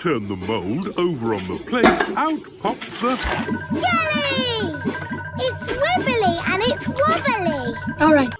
turn the mould over on the plate, out pops the... Jelly! It's wibbly and it's wobbly. All right,